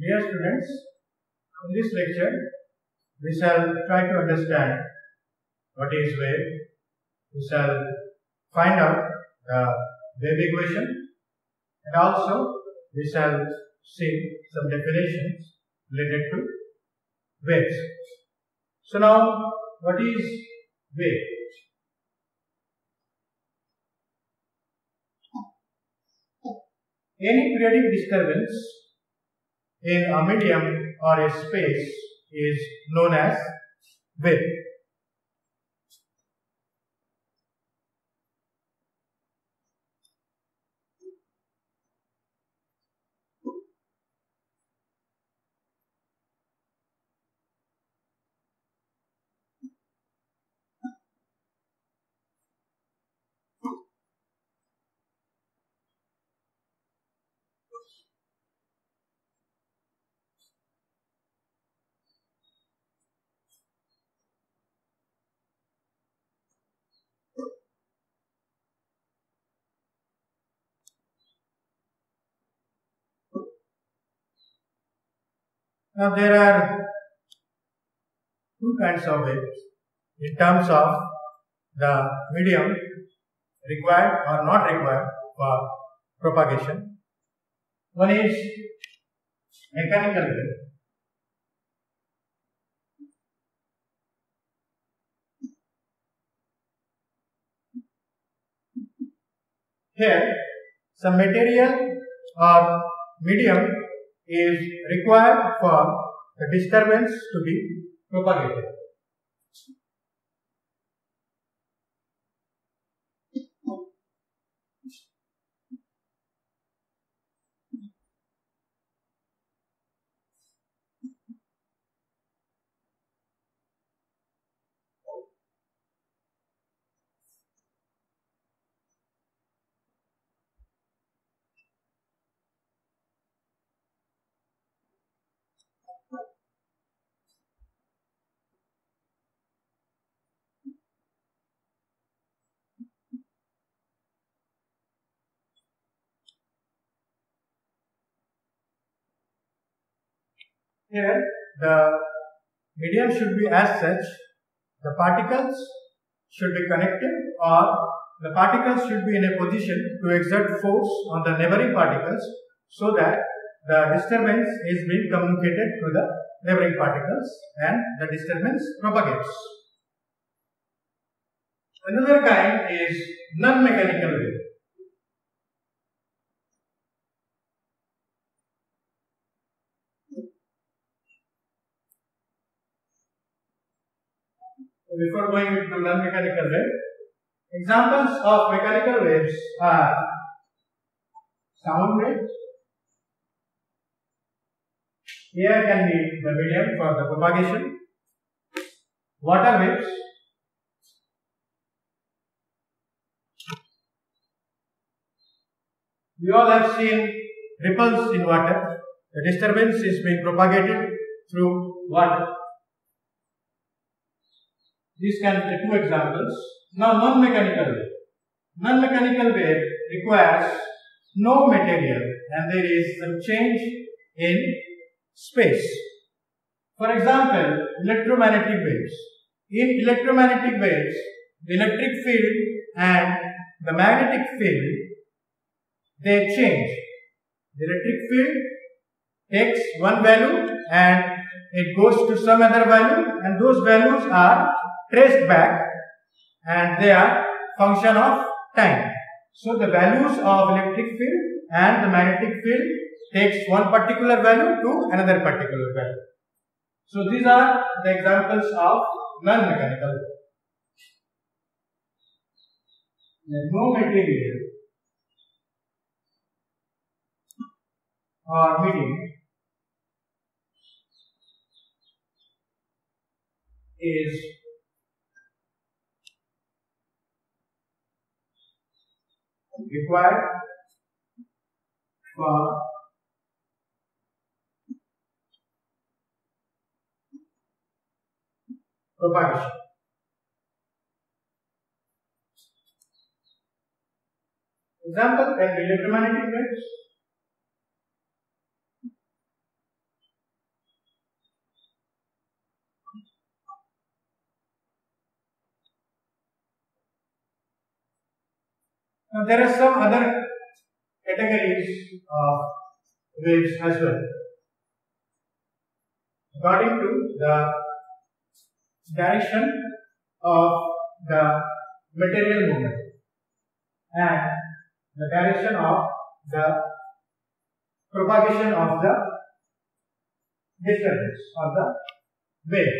Dear students, in this lecture, we shall try to understand what is wave. We shall find out the wave equation and also we shall see some definitions related to waves. So now, what is wave? Any periodic disturbance in a medium or a space is known as wave. Now there are two kinds of waves in terms of the medium required or not required for propagation. One is mechanical wave. Here, some material or medium is required for the disturbance to be propagated. Here, the medium should be as such, the particles should be connected or the particles should be in a position to exert force on the neighboring particles so that the disturbance is being communicated to the neighboring particles and the disturbance propagates. Another kind is non-mechanical wave. Before going into non-mechanical wave, examples of mechanical waves are sound waves. Air can be the medium for the propagation. Water waves. We all have seen ripples in water. The disturbance is being propagated through water. These can be two examples. Now non-mechanical wave. Non-mechanical wave requires no material and there is some change in space. For example, electromagnetic waves. In electromagnetic waves, the electric field and the magnetic field, they change. The electric field takes one value and it goes to some other value and those values are traced back and they are function of time. So the values of electric field and the magnetic field takes one particular value to another particular value. So these are the examples of non-mechanical. No material or medium is required for propagation. Example, an electromagnetic waves. Now there are some other categories of waves as well. According to the direction of the material movement and the direction of the propagation of the disturbance of the wave.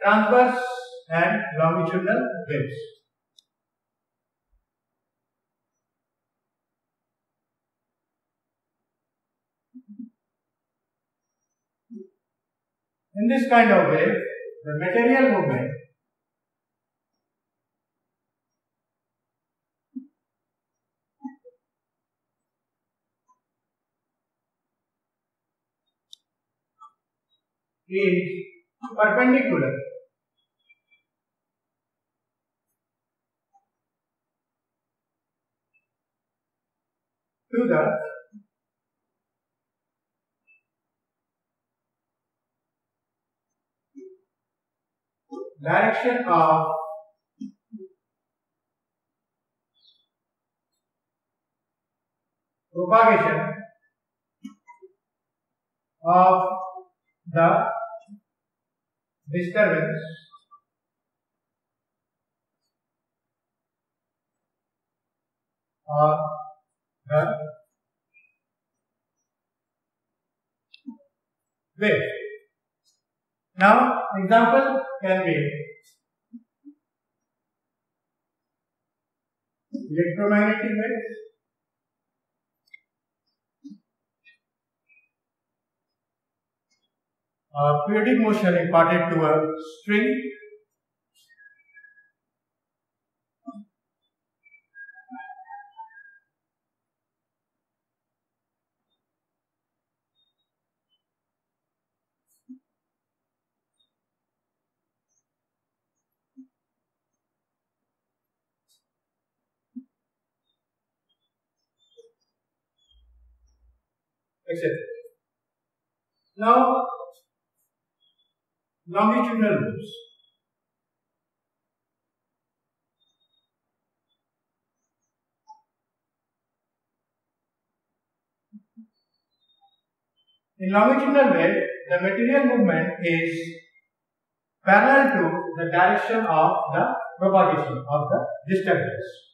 Transverse and longitudinal waves. In this kind of wave, the material movement is perpendicular to the direction of propagation of the disturbance. Or the wave. Now, example can be electromagnetic waves, uh, periodic motion imparted to a string etc. Now, longitudinal loops. In longitudinal wave, the material movement is parallel to the direction of the propagation of the disturbance.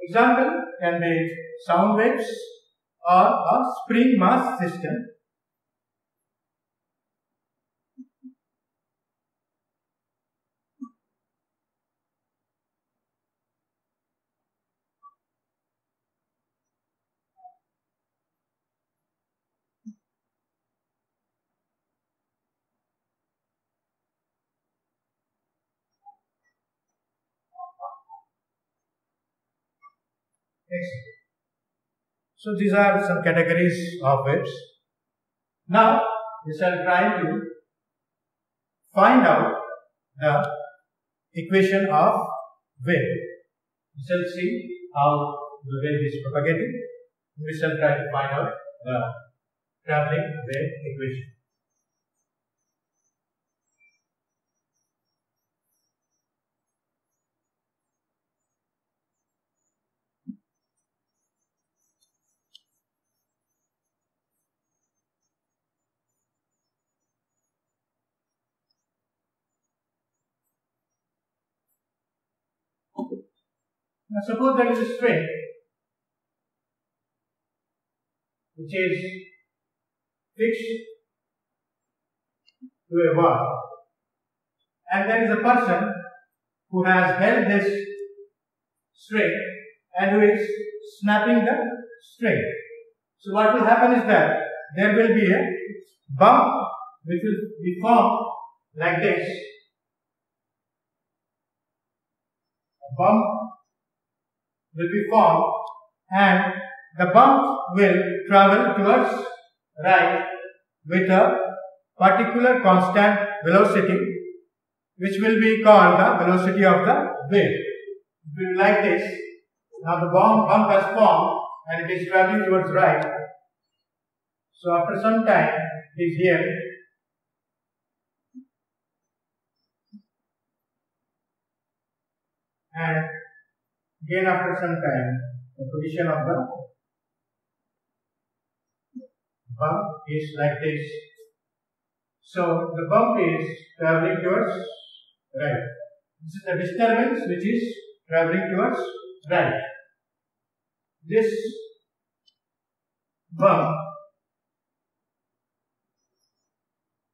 Example can be sound waves or a spring mass system. So these are some categories of waves. Now we shall try to find out the equation of wave. We shall see how the wave is propagating. We shall try to find out the traveling wave equation. Now suppose there is a string which is fixed to a wall. And there is a person who has held this string and who is snapping the string. So what will happen is that there will be a bump which will be formed like this. A bump will be formed and the bump will travel towards right with a particular constant velocity which will be called the velocity of the wave. It will be like this. Now the bump, bump has formed and it is traveling towards right. So after some time it is here. And again after some time the position of the bump is like this. So the bump is traveling towards right. This is the disturbance which is traveling towards right. This bump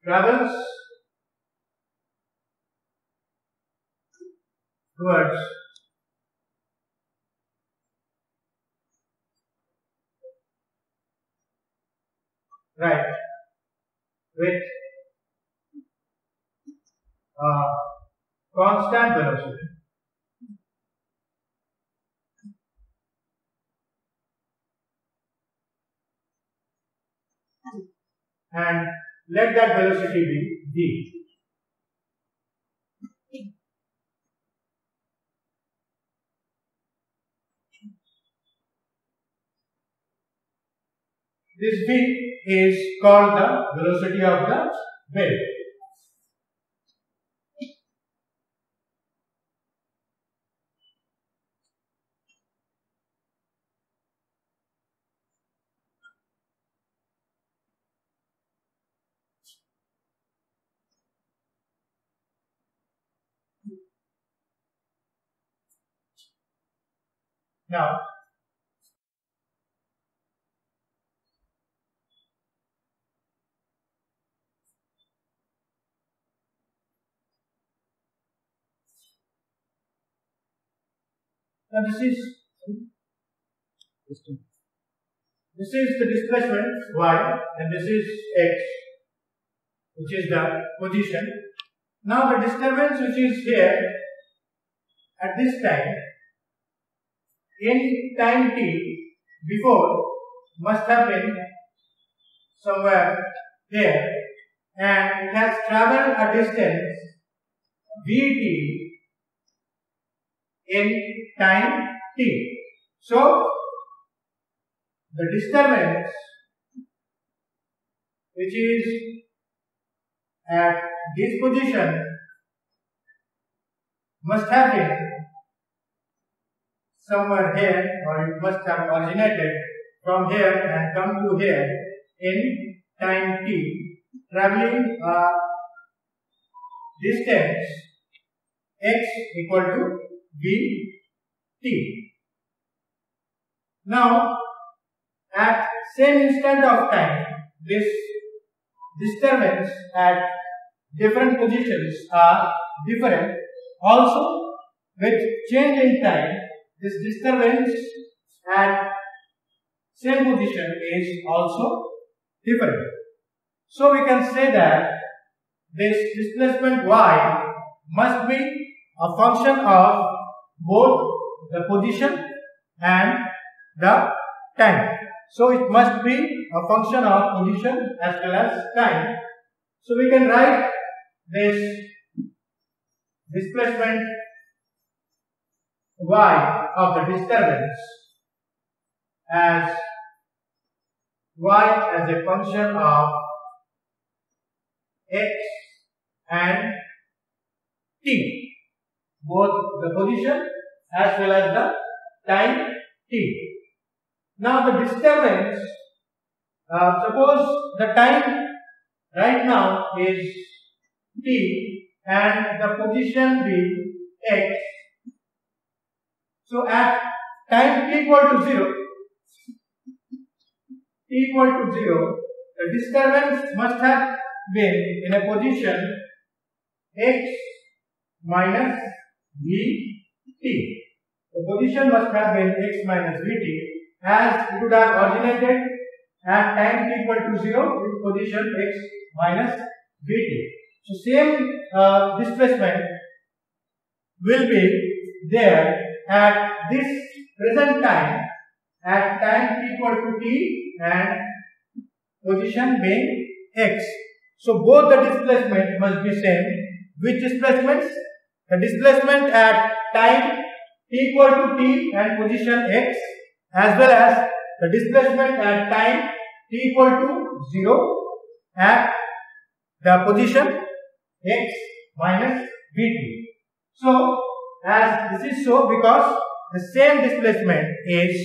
travels towards right with uh, constant velocity. And let that velocity be v. This v is called the velocity of the wave. Now, now this is this is the displacement y and this is x which is the position. Now the disturbance which is here at this time in time t before must have been somewhere here and it has traveled a distance vt in time t. So, the disturbance which is at this position must have been somewhere here or it must have originated from here and come to here in time t traveling a distance x equal to v t. Now at same instant of time this disturbance at different positions are different also with change in time this disturbance at same position is also different. So we can say that this displacement y must be a function of both the position and the time. So it must be a function of position as well as time. So we can write this displacement y of the disturbance as y as a function of x and t both the position as well as the time t. Now the disturbance uh, suppose the time right now is t and the position be x so at time t equal to 0, t equal to 0, the disturbance must have been in a position x minus vt. The position must have been x minus vt as it would have originated at time t equal to 0 with position x minus vt. So same uh, displacement will be there at this present time at time t equal to t and position being x. So both the displacement must be same. Which displacements? The displacement at time equal to t and position x as well as the displacement at time t equal to 0 at the position x minus vt. So as this is so because the same displacement is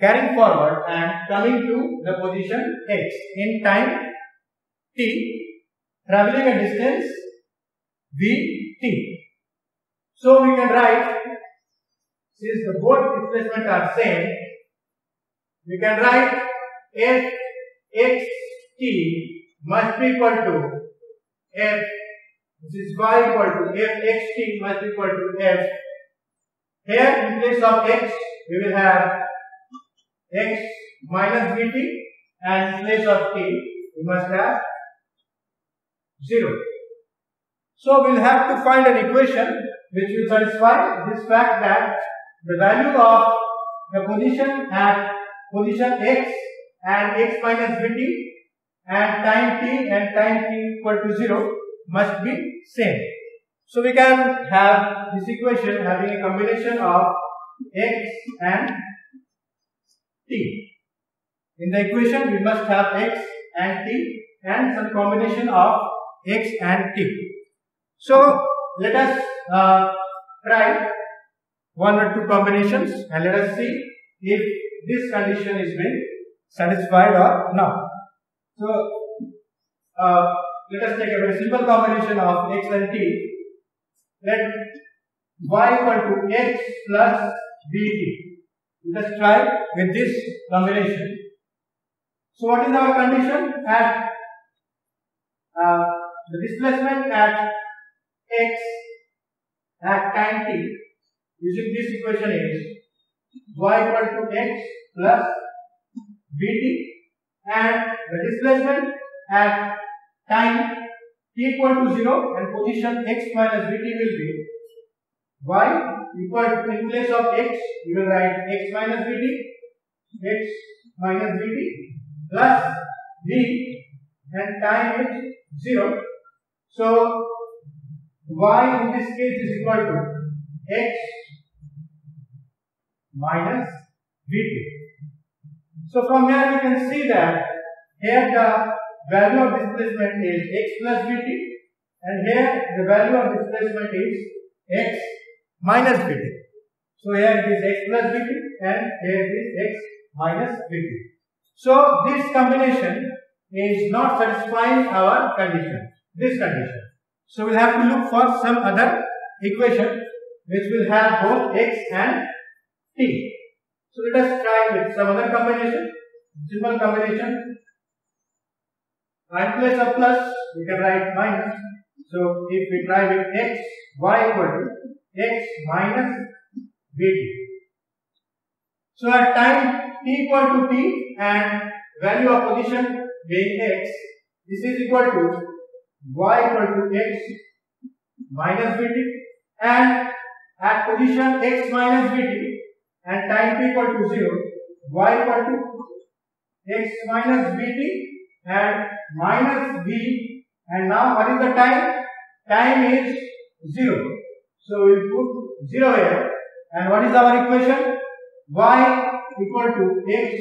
carrying forward and coming to the position x in time t traveling a distance vt. So we can write since the both displacement are same we can write f x t must be equal to f this is y equal to f x t must be equal to f here in place of x we will have x minus vt and in place of t we must have 0. So we will have to find an equation which will satisfy this fact that the value of the position at position x and x minus vt and time t and time t equal to 0 must be same. So we can have this equation having a combination of x and t. In the equation we must have x and t and some combination of x and t. So let us uh, try one or two combinations and let us see if this condition is being satisfied or not. So uh, let us take a very simple combination of x and t. Let y equal to x plus bt. Let us try with this combination. So what is our condition? At uh, the displacement at x at time t using this equation is y equal to x plus bt and the displacement at time t equal to 0 and position x minus bt will be y equal to in place of x you will write x minus vt x minus vt plus v and time is 0 so y in this case is equal to x minus vt so from here we can see that here the value of displacement is x plus vt and here the value of displacement is x minus Vt. So here it is x plus Vt and here it is x minus Vt. So this combination is not satisfying our condition, this condition. So we'll have to look for some other equation which will have both x and t. So let us try with some other combination, simple combination. In place of plus, we can write minus. So if we try with x, y equal to x minus vt. So at time t equal to t and value of position being x, this is equal to y equal to x minus vt and at position x minus vt and time t equal to 0, y equal to x minus vt and minus v and now what is the time? Time is 0. So we put 0 here. And what is our equation? y equal to x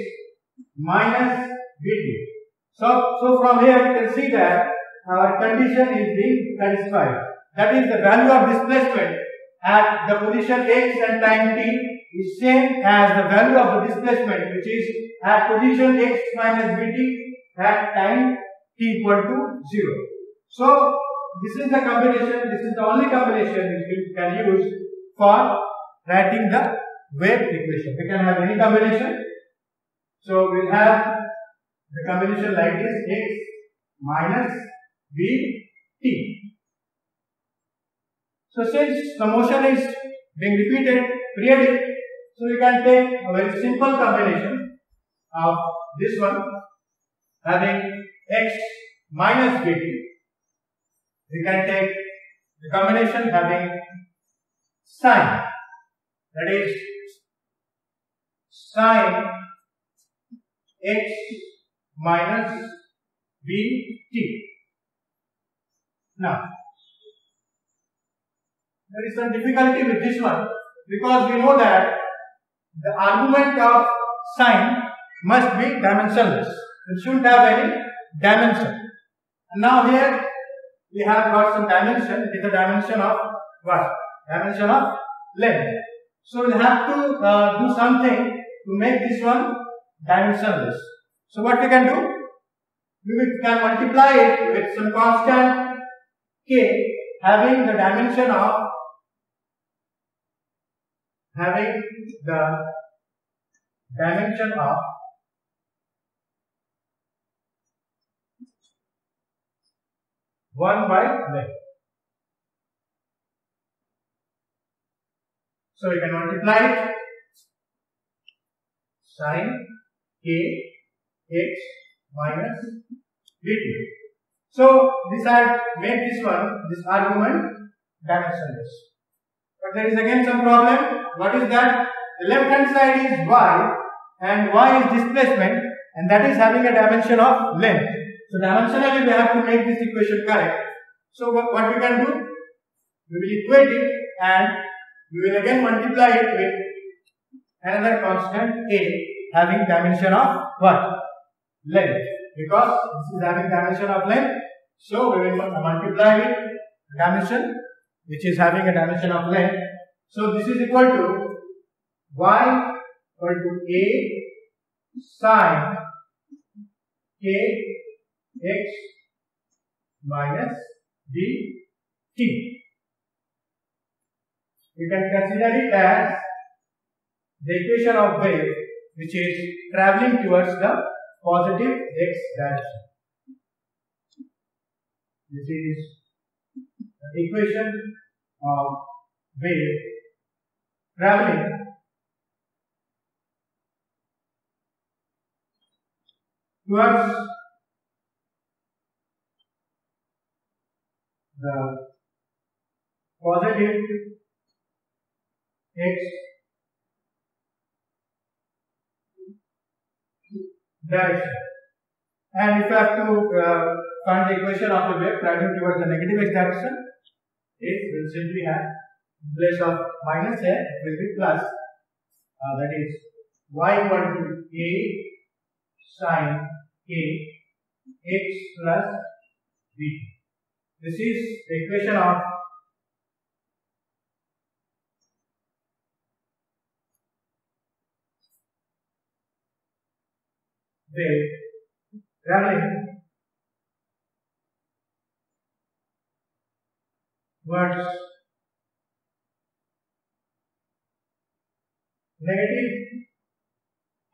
minus vt. So, so from here you can see that our condition is being satisfied. That is the value of displacement at the position x and time t is same as the value of the displacement which is at position x minus vt at time t equal to 0. So this is the combination, this is the only combination which we can use for writing the wave equation. We can have any combination. So we have The combination like this x minus v t. So since the motion is being repeated periodic, so we can take a very simple combination of this one having x minus vt. We can take the combination having sine that is sine x minus vt. Now, there is some difficulty with this one because we know that the argument of sine must be dimensionless. It shouldn't have any dimension. And now here we have got some dimension. It is the dimension of what? Dimension of length. So we'll have to uh, do something to make this one dimensionless. So what we can do? We can multiply it with some constant k having the dimension of having the dimension of one by length. So we can multiply it sine k x minus vt. So this had made this one, this argument dimensionless. But there is again some problem. What is that? The left hand side is y and y is displacement and that is having a dimension of length. So dimensionally we have to make this equation correct. So what, we can do? We will equate it and we will again multiply it with another constant a having dimension of what? Length. Because this is having dimension of length. So we will multiply with dimension which is having a dimension of length. So this is equal to y equal to a sine k x minus dt. We can consider it as the equation of wave which is traveling towards the positive x direction. This is equation of wave traveling towards the positive x direction. And if you have to uh, find the equation of the wave traveling towards the negative x direction, it will simply have in place of minus a, it will be plus. Uh, that is y equal to a sine k x plus b. This is the equation of wave traveling towards negative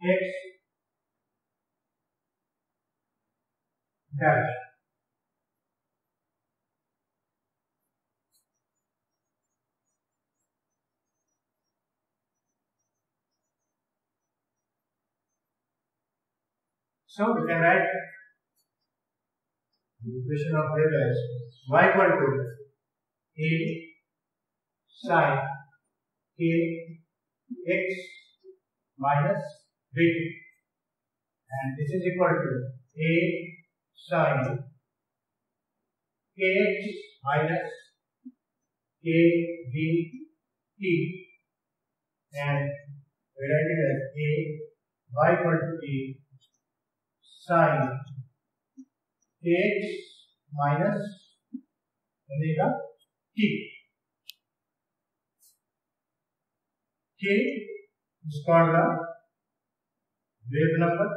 x dash. So we can write the equation of as y equal to a sine k x minus b and this is equal to a sine kx minus kbt and we write it as a y equal to a sine kx minus omega t. K is called the wave number.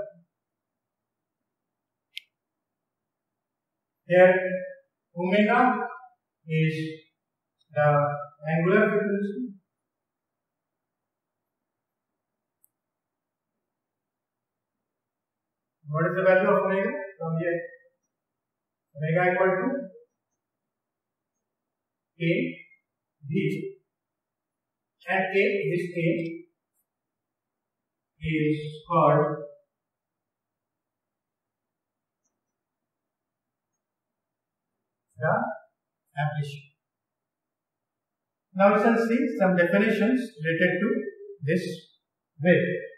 Here omega is the angular frequency. What is the value of omega from here? Omega equal to A B and A this A is called the amplitude. Now we shall see some definitions related to this wave.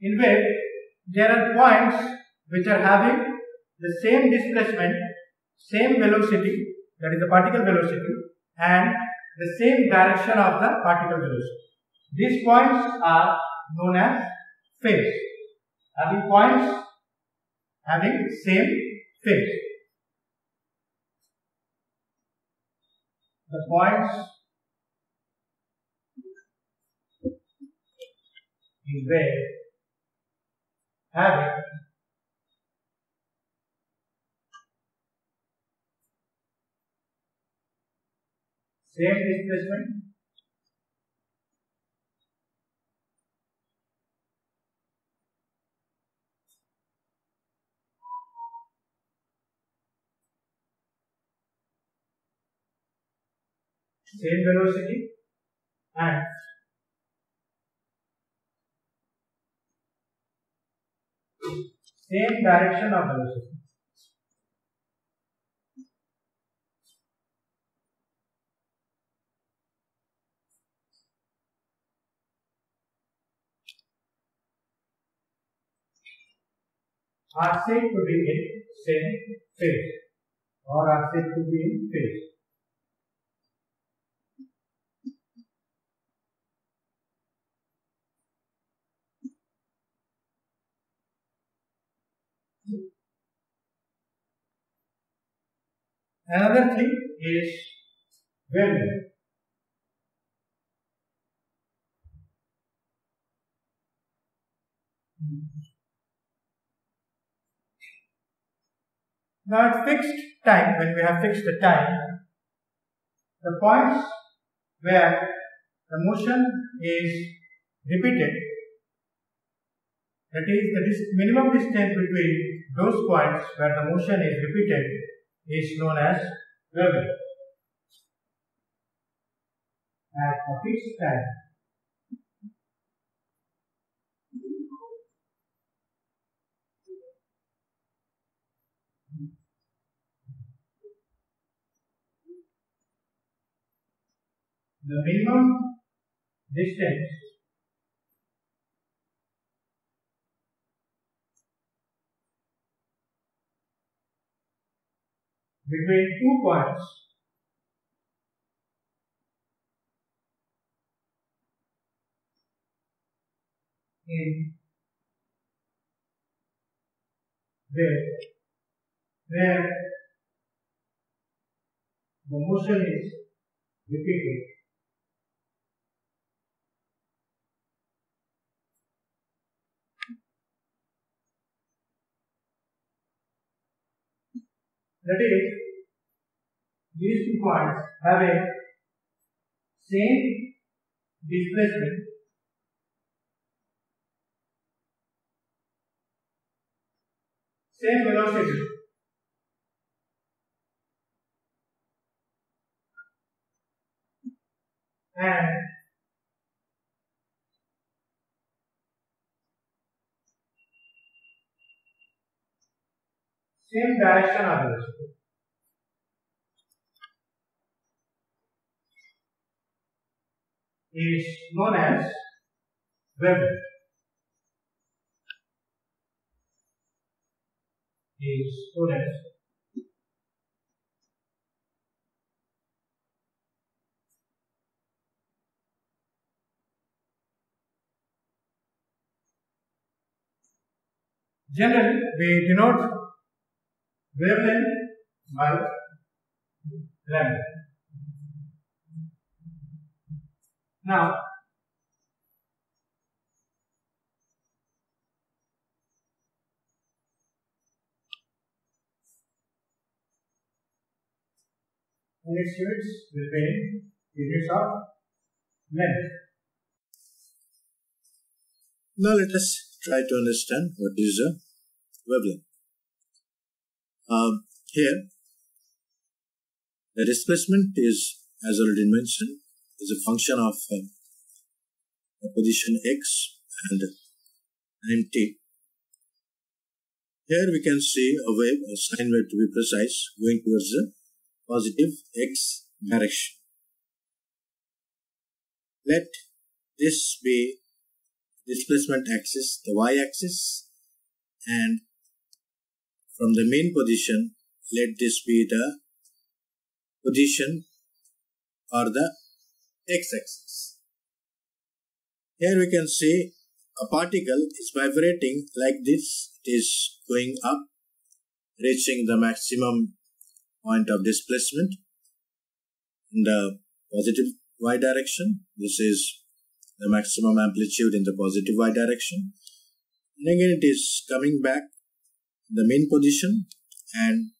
In wave, there are points which are having the same displacement, same velocity, that is the particle velocity, and the same direction of the particle velocity. These points are known as phase. Having points having same phase. The points? In wave having same displacement same velocity and same direction of velocity. are said to be in same phase or are said to be in phase. Another thing is when Now at fixed time, when we have fixed the time, the points where the motion is repeated, that is the minimum distance between those points where the motion is repeated is known as wavelength. At a fixed time, the minimum distance between two points. In where? Where the motion is repeated That is, these two points have a same displacement. Same velocity. And same direction of velocity. is known as wavelength. Is known as Generally, we denote wavelength by lambda. Now, units units between units of length. Now let us try to understand what is a wavelength. Here, the displacement is, as already mentioned, is a function of uh, position x and time t. Here we can see a wave, a sine wave to be precise, going towards the positive x direction. Let this be displacement axis, the y-axis, and from the main position, let this be the position or the x-axis. Here we can see a particle is vibrating like this. It is going up, reaching the maximum point of displacement in the positive y direction. This is the maximum amplitude in the positive y direction. And again it is coming back the main position and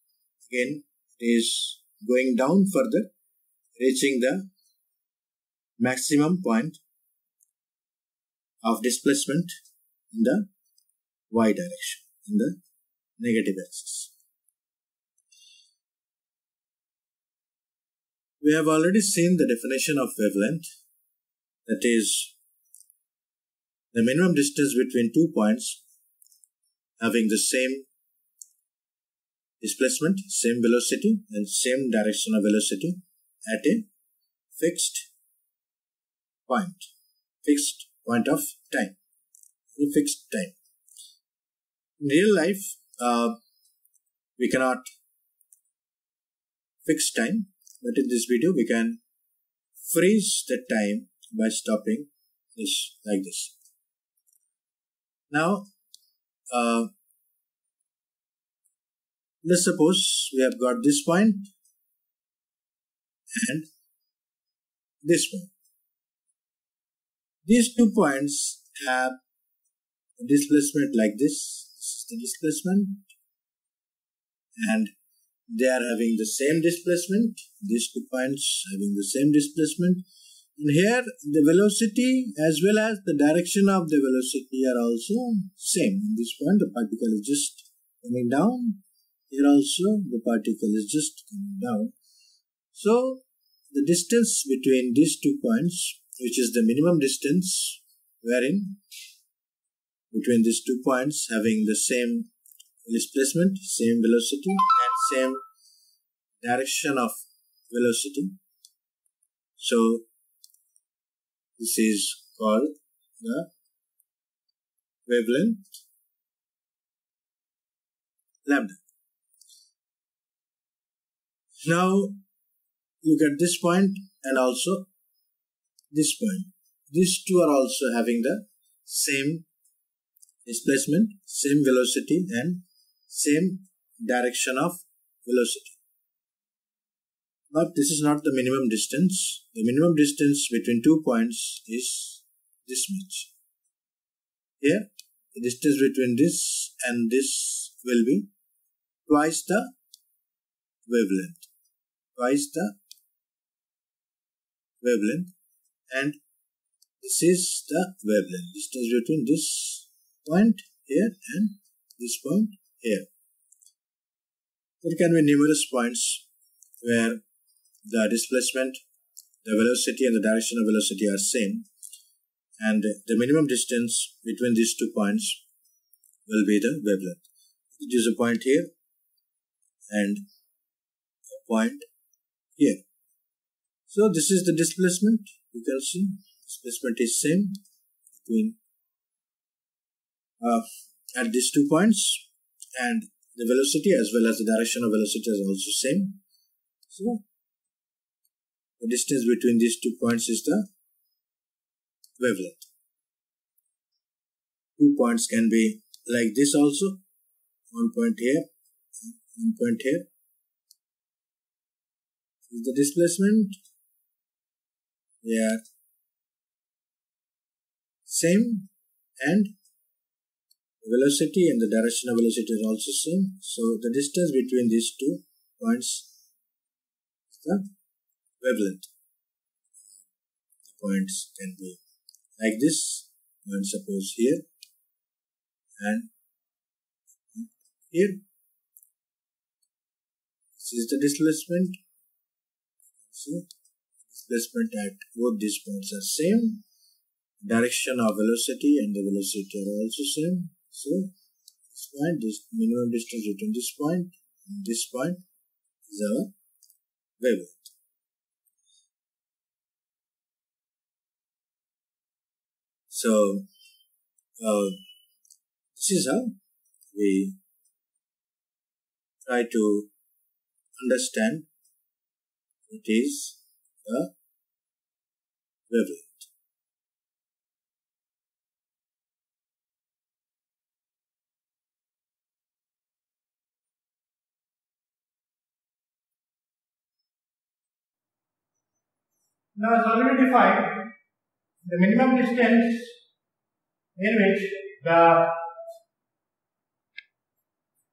again it is going down further reaching the maximum point of displacement in the y direction in the negative axis. We have already seen the definition of wavelength that is the minimum distance between two points having the same displacement, same velocity and same direction of velocity at a fixed point, fixed point of time, fixed time. In real life, uh, we cannot fix time, but in this video we can freeze the time by stopping this like this. Now, uh, let's suppose we have got this point and this point. These two points have a displacement like this. This is the displacement and they are having the same displacement. These two points having the same displacement. And here the velocity as well as the direction of the velocity are also same. In this point the particle is just coming down. Here also the particle is just coming down. So the distance between these two points which is the minimum distance wherein between these two points having the same displacement, same velocity and same direction of velocity. So this is called the wavelength lambda. Now look at this point and also this point. These two are also having the same displacement, same velocity and same direction of velocity. But this is not the minimum distance. The minimum distance between two points is this much. Here, the distance between this and this will be twice the wavelength. Twice the wavelength and this is the wavelength. Distance between this point here and this point here. There can be numerous points where the displacement, the velocity and the direction of velocity are same and the minimum distance between these two points will be the wavelength. It is a point here and a point here. So this is the displacement. You can see displacement is same between uh, at these two points and the velocity as well as the direction of velocity is also same. So the distance between these two points is the wavelength. Two points can be like this also. One point here, one point here. Is the displacement here same and velocity and the direction of velocity is also same. So the distance between these two points is the wavelength. The points can be like this, point suppose here and here. This is the displacement. See, displacement at both these points are same. Direction of velocity and the velocity are also same. So this point, this minimum distance between this point and this point is our wavelength. So uh, this is how we try to understand what is the wavelength. Now as already defined, the minimum distance in which the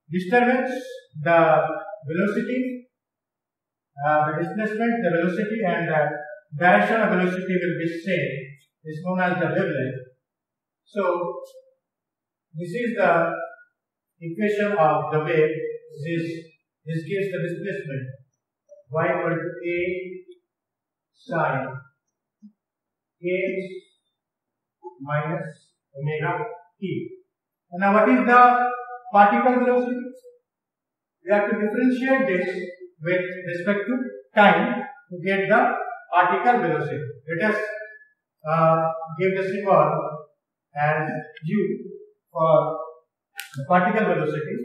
disturbance, the velocity, Uh, the displacement, the velocity and the direction of velocity will be same is known as the wavelength. So this is the equation of the wave. This this gives the displacement y equal to a sine kx minus omega t. And now what is the particle velocity? We have to differentiate this with respect to time to get the particle velocity. Let us uh, give the symbol as u for the particle velocity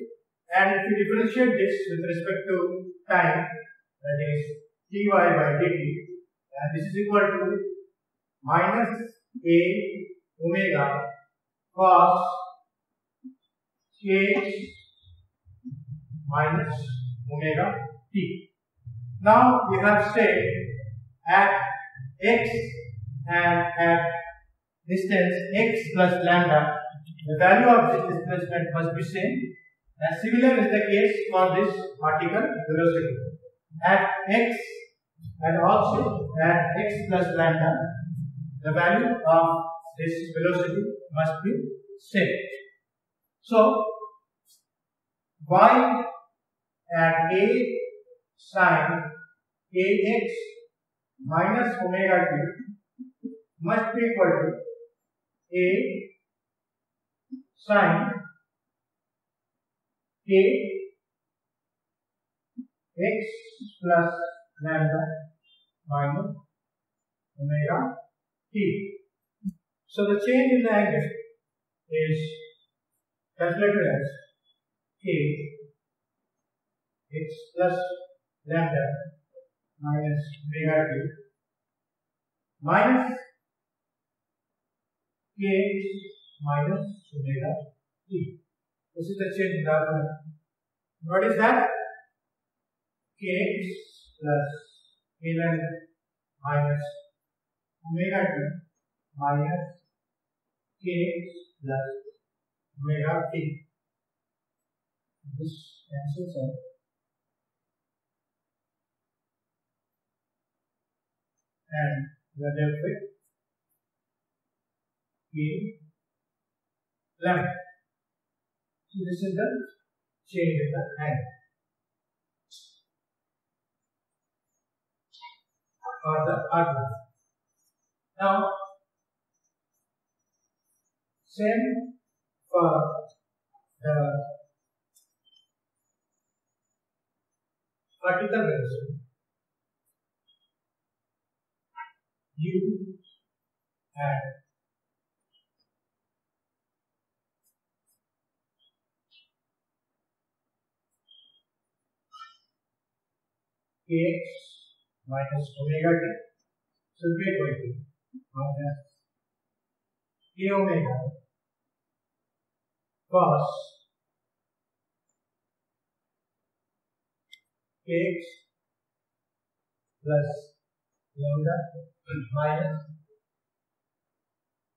and if we differentiate this with respect to time that is dy by dt and this is equal to minus a omega cos k minus omega Now we have said at x and at distance x plus lambda the value of this displacement must be same and similar is the case for this particle velocity. At x and also at x plus lambda the value of this velocity must be same. So y at a sine ax minus omega t must be equal to a sine k x plus lambda minus omega t. So the change in the angle is calculated as k x plus lambda minus omega t minus k minus omega t. This is the change argument. What is that? kx plus k lambda minus omega t minus kx plus omega t. This cancels out. And we are left with k lambda. So this is the change in the angle. Or the argument. Now, same for the particle velocity. U and kx minus omega t. So we are going to minus k omega cos kx plus lambda minus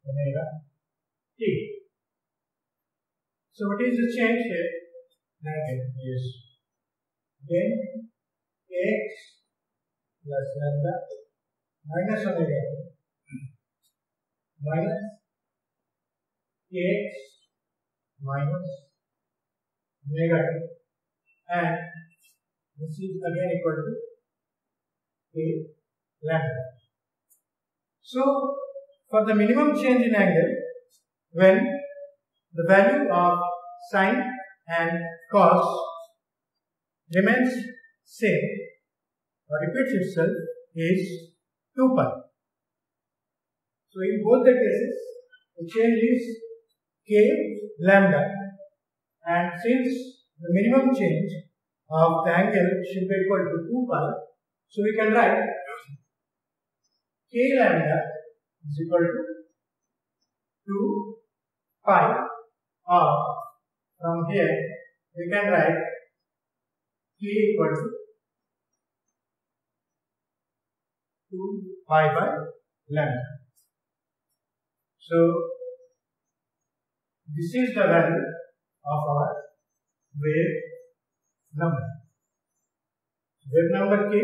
omega t. So what is the change here? Negative is then x plus lambda minus omega minus x minus omega and this is again equal to a lambda. So for the minimum change in angle when the value of sine and cos remains same or repeats itself is 2 pi. So in both the cases the change is k lambda and since the minimum change of the angle should be equal to 2 pi so we can write k lambda is equal to 2 pi or from here we can write k equal to 2 pi by lambda. So this is the value of our wave number. Wave number k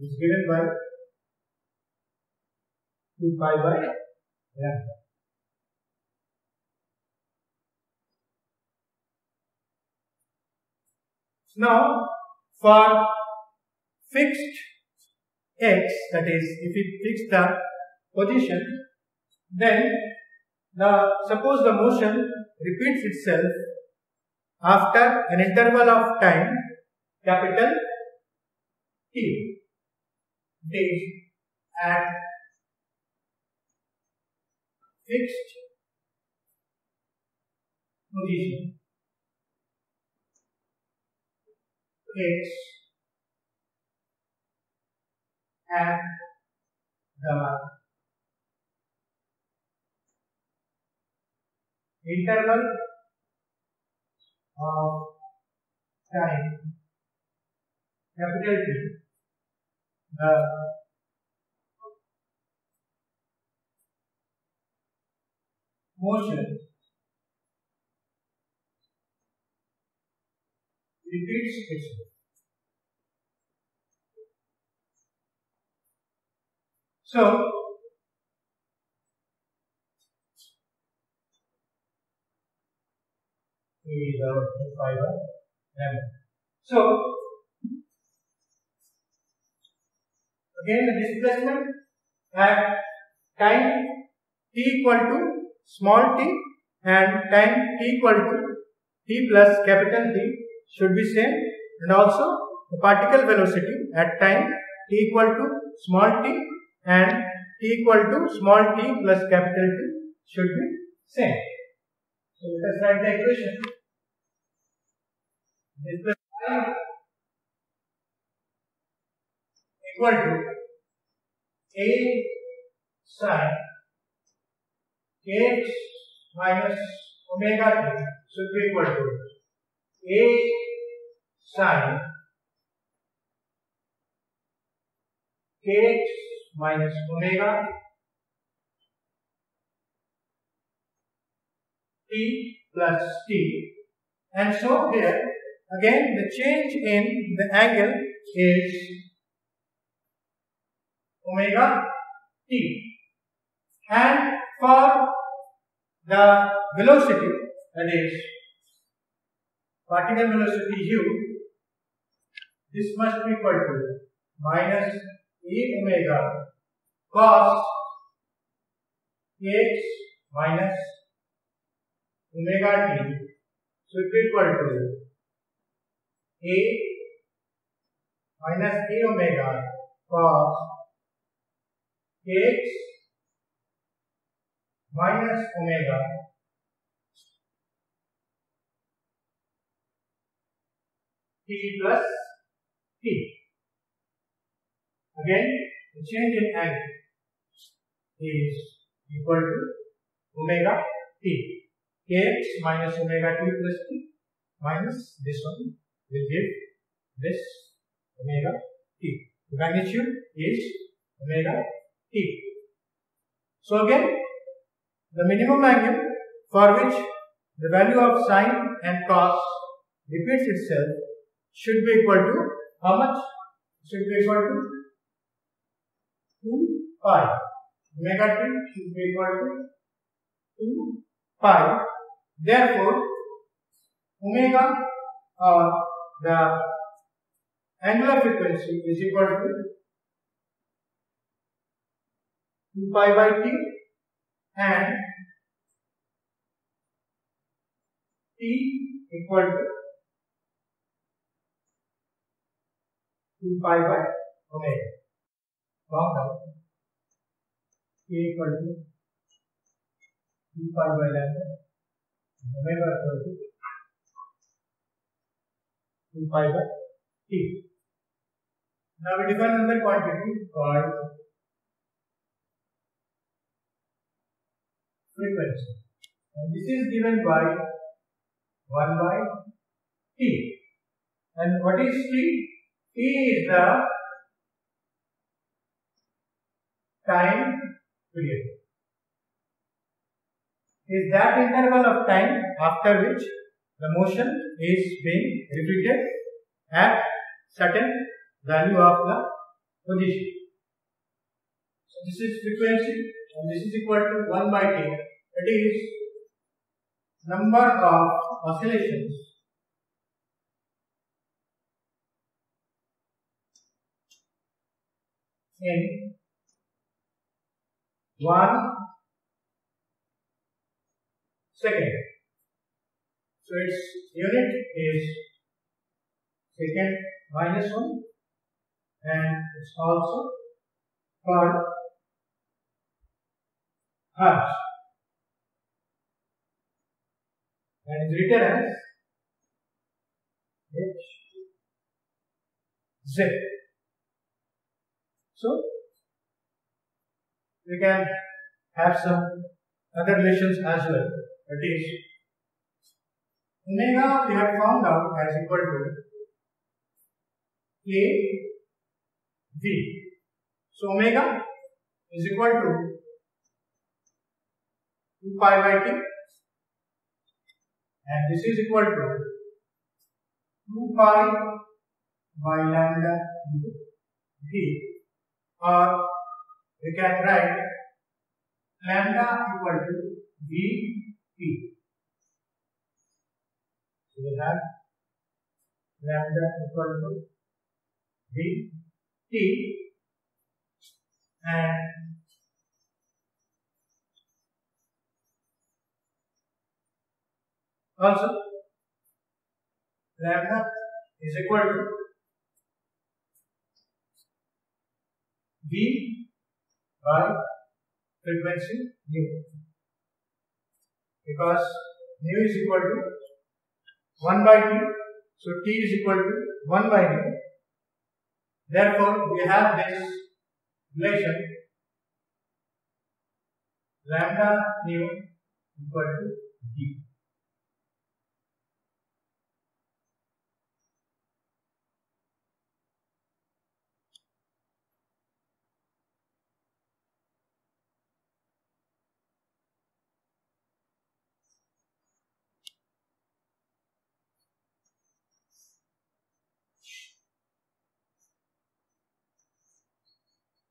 is given by 2 pi by lambda. Now, for fixed x, that is, if we fix the position, then the suppose the motion repeats itself after an interval of time capital T. It is at fixed position. X and the interval of time capital T the motion repeats itself. So, is our fiber lambda. So, again the displacement at time t equal to small t and time t equal to t plus capital T should be same and also the particle velocity at time t equal to small t and t equal to small t plus capital T should be same. So let us write the equation. This is equal to a sine kx minus omega t should be equal to a sine kx minus omega t plus t. And so here again the change in the angle is omega t. And for the velocity that is particle velocity u this must be equal to minus a omega cos x minus omega t. Should be equal to a minus a omega cos x minus omega t plus t. Again, the change in angle is equal to omega t. kx minus omega t plus t minus this one will give this omega t. The magnitude is omega t. So again, the minimum angle for which the value of sine and cos repeats itself should be equal to how much? Should be equal to 2 pi. Omega t should be equal to 2 pi. Therefore, omega or the angular frequency is equal to 2 pi by t and t equal to 2 pi by omega. Wrong now. t equal to 2 pi by lambda omega equal to 2 pi by t. Now we define another quantity called frequency. And this is given by 1 by t. And what is t? t is the time period. Is that interval of time after which the motion is being repeated at certain value of the position. So this is frequency and this is equal to 1 by t. that is number of oscillations in one second. So its unit is second minus 1 and it's also called hertz and is written as H Z. So we can have some other relations as well. That is omega we have found out as equal to a v. So omega is equal to 2 pi by t. And this is equal to 2 pi by lambda into v. Or we can write lambda equal to vp. So we have lambda equal to vt and also lambda is equal to v by frequency nu. Because nu is equal to 1 by t so t is equal to 1 by nu. Therefore we have this relation lambda nu equal to t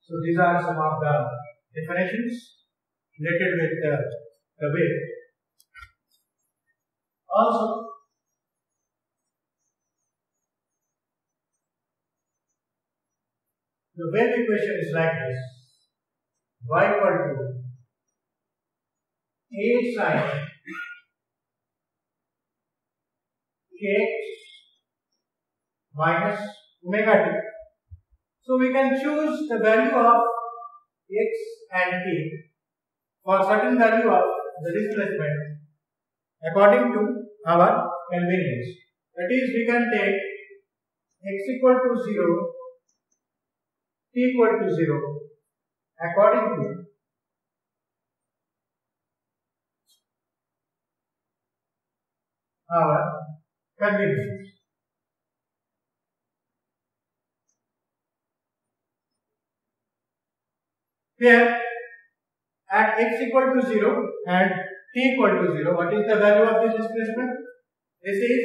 So these are some of the definitions related with uh, the, the wave. Also, the wave equation is like this. y equal to a sine kx minus omega t so we can choose the value of x and t for certain value of the displacement according to our convenience. That is, we can take x equal to 0, t equal to 0 according to our convenience. Here at x equal to 0 and t equal to 0, what is the value of this displacement? This is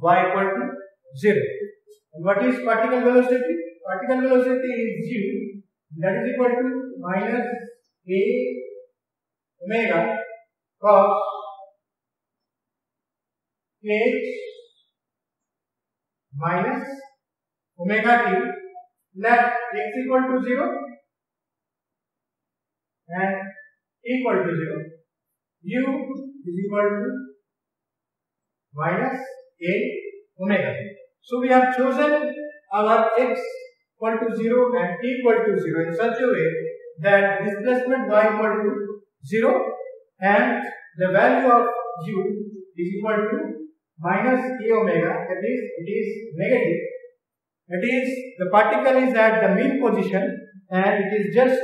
y equal to 0. And what is particle velocity? Particle velocity is u that is equal to minus a omega cos h minus omega t let x equal to 0 and equal to 0 u is equal to minus a omega. So we have chosen our x equal to 0 and t equal to 0 in such a way that displacement y equal to 0 and the value of u is equal to minus a omega that is it is negative that is the particle is at the mean position and it is just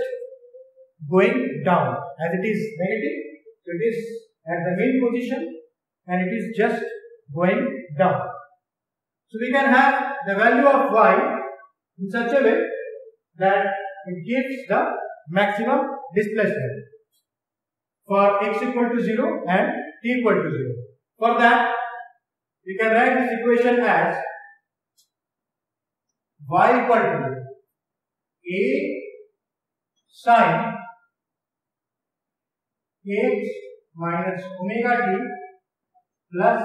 going down as it is negative so it is at the mean position and it is just going down so we can have the value of y in such a way that it gives the maximum displacement for x equal to 0 and t equal to 0. For that, we can write this equation as y equal to a sine h minus omega t plus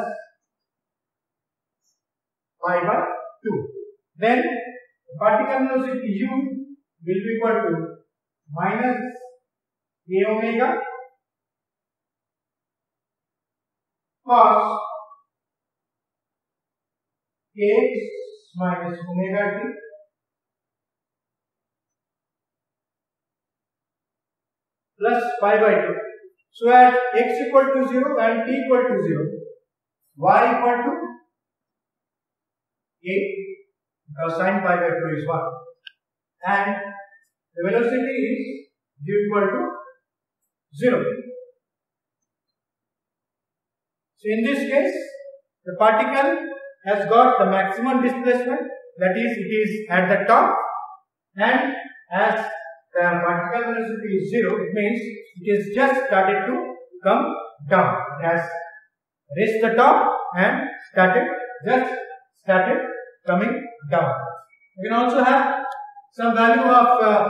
pi by 2. Then the particle velocity u will be equal to minus a omega cos h minus omega t plus pi by 2. So at x equal to 0 and t equal to 0, y equal to a because sin pi by 2 is 1 and the velocity is u equal to 0. So in this case, the particle has got the maximum displacement that is it is at the top and as the particle velocity is 0 it means it is just started to come down. It has reached the top and started just started coming down. You can also have some value of uh,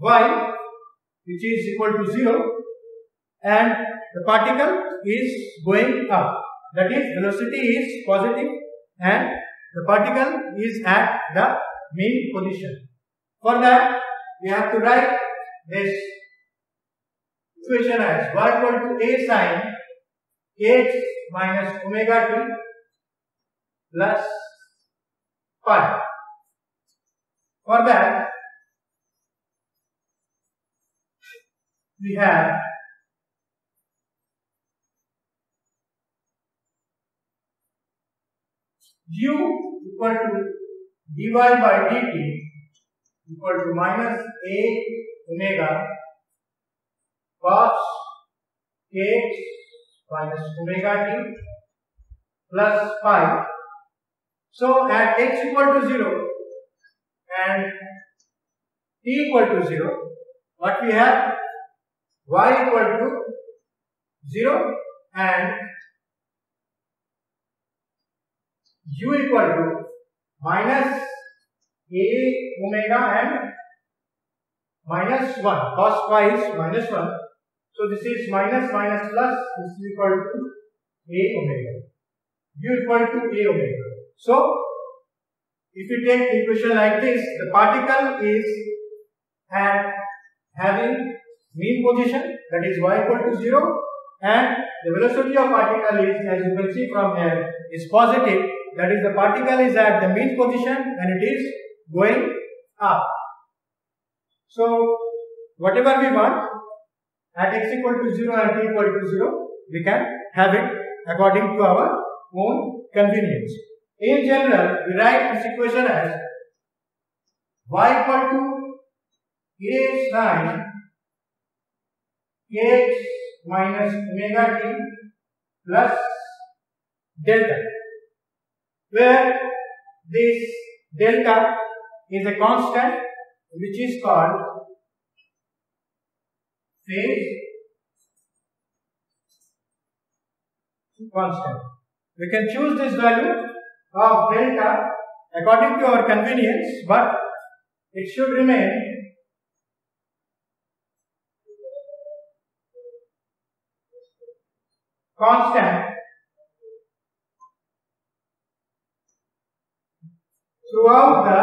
y which is equal to 0 and the particle is going up. That is velocity is positive and the particle is at the mean position. For that we have to write this equation as y equal to a sine h minus omega t plus pi. For that, we have u equal to dy by dt equal to minus a omega cos h minus omega t plus pi so at x equal to 0 and t equal to 0, what we have? y equal to 0 and u equal to minus a omega and minus 1. Cos pi is minus 1. So this is minus minus plus, this is equal to a omega. u equal to a omega. So, if you take equation like this, the particle is at having mean position that is y equal to 0 and the velocity of particle is as you can see from here is positive that is the particle is at the mean position and it is going up. So whatever we want at x equal to 0 and t equal to 0 we can have it according to our own convenience. In general, we write this equation as y equal to a sine h minus omega t plus delta, where this delta is a constant which is called phase constant. We can choose this value of delta according to our convenience, but it should remain constant throughout the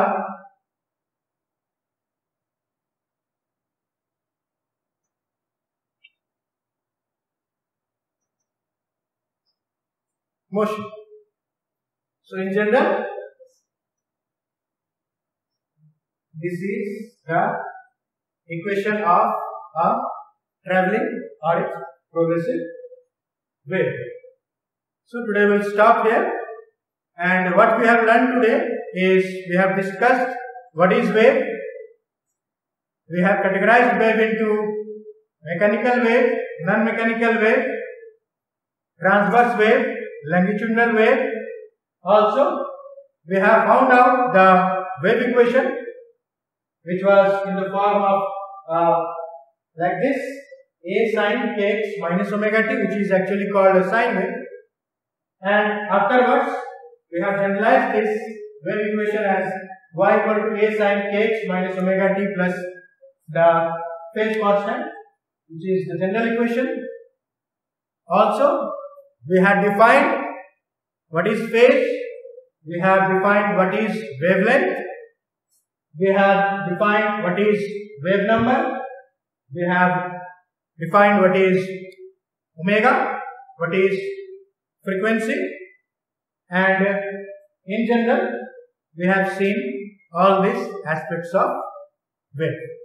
motion. So in general, this is the equation of a traveling or a progressive wave. So today we'll stop here and what we have learned today is we have discussed what is wave. We have categorized wave into mechanical wave, non-mechanical wave, transverse wave, longitudinal wave. Also, we have found out the wave equation which was in the form of uh, like this a sine kx minus omega t which is actually called a sine wave and afterwards we have generalized this wave equation as y equal to a sine kx minus omega t plus the phase constant which is the general equation. Also we have defined what is phase, we have defined what is wavelength, we have defined what is wave number, we have defined what is omega, what is frequency. And in general we have seen all these aspects of wave.